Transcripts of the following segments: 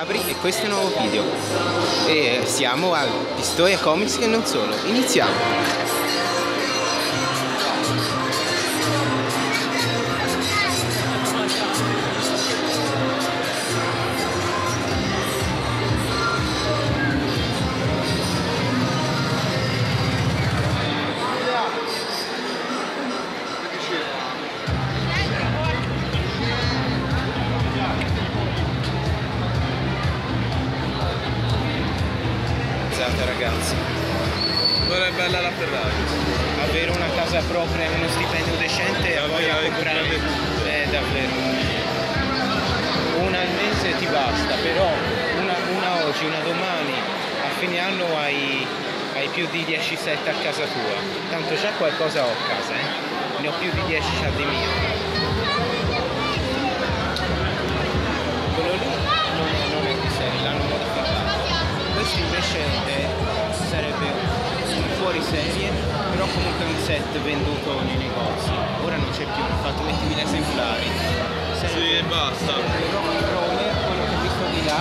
Gabri e questo è un nuovo video. E siamo a Pistoia Comics e non solo. Iniziamo! Scusate ragazzi, Ora è bella la Ferrari. avere una casa propria e uno stipendio decente e poi a Davvero, comprare è davvero una al mese ti basta, però una, una oggi, una domani, a fine anno hai, hai più di 10 set a casa tua. Tanto già qualcosa ho a casa, eh? Ne ho più di 10 già di mio. Fuori serie, però comunque è un set venduto nei negozi. Ora non c'è più, hanno fatto 20.000 esemplari. Sarebbe Sì, e basta. Romer, quello che ho visto di là,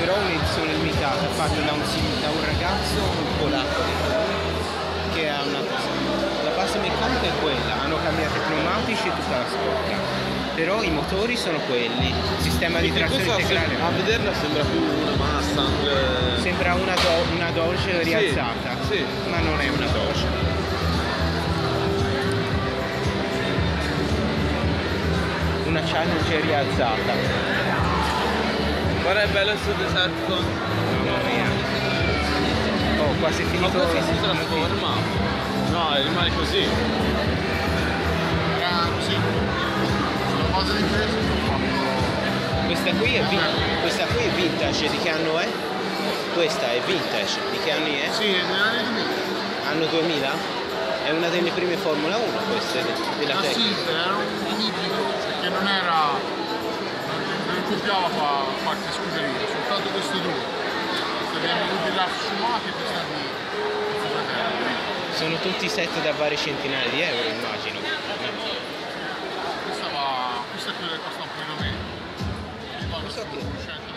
però un'edizione limitata fatta da un, da un ragazzo polacco detto lui, che ha una. La base meccanica è quella, hanno cambiato i pneumatici e tutta la scorta. Però i motori sono quelli, il sistema di trazione integrale. a vederla sembra più una Eh, Sembra una, do- una Dodge rialzata, sì. ma non è una Dodge. Una Challenger rialzata. Guarda è bello il suo deserto. Mamma mia. Oh, quasi Ma finito. poi si trasforma. No, rimane così. Questa qui è, vin- questa qui è vintage, di che anno è? Questa è vintage, di che anni è? Sì, è negli anni 2000. Anno 2000? È una delle prime Formula 1 queste, de- della Ah sì, tecnica. era un ibrido, perché non era. non, copiava fa, qualche scuderia, soltanto questi due. Abbiamo avuti la Schumacher e questa. Sono tutti set da varie centinaia di euro, immagino. Questa va. questa è quella che costa un po' meno. chocolate.